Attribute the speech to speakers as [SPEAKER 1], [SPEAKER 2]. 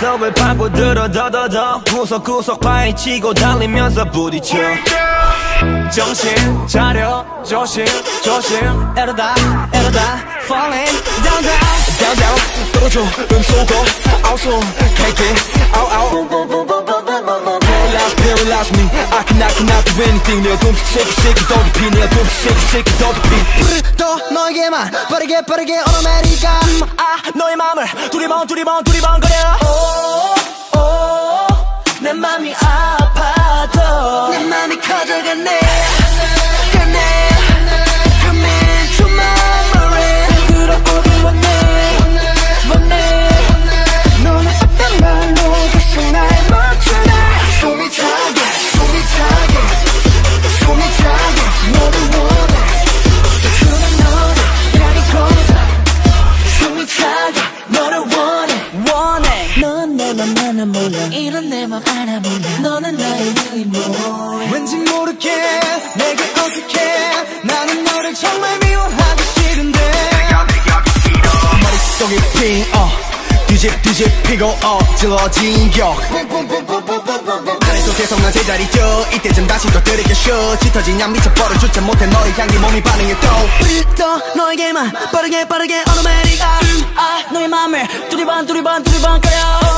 [SPEAKER 1] 속을 파고들어 더더더 구석구석 파헤치고 달리면서 부딪혀. 정신 차려 조심 조심. 에러다 에러다 falling down down down down. 떨어져 음소거 아웃소 take it out out Paralyze, paralyze me. I cannot, cannot do anything. 내가 둠씩 새끼 새끼 더 깊이 내가 둠씩 새끼 새끼 더 깊이
[SPEAKER 2] 또 너에게만 빠르게 빠르게
[SPEAKER 1] 아 너의 맘을 두리번 두리번 두리번 거려. 오, 오, 내 맘이 아파도
[SPEAKER 2] 내 맘이 커져가네 가네 이런 내맘 하나 몰라 너는 나의 유일모 왠지 모르게 내게 어색해. 나는 너를 정말 미워하기 싫은데.
[SPEAKER 3] 머릿속에 핑, 어. 뒤집 뒤집 피고 어질러진 격 안에서 계속 난 제자리 죠. 이때쯤 다시 또 들이켜쇼. 짙어진 양 미쳐버려. 주체 못해 너의 향기 몸이 반응해 또.
[SPEAKER 2] 또 너에게만 빠르게 빠르게 오너메리카
[SPEAKER 1] 아 너의 맘을 두리번 두리번 두리번 거려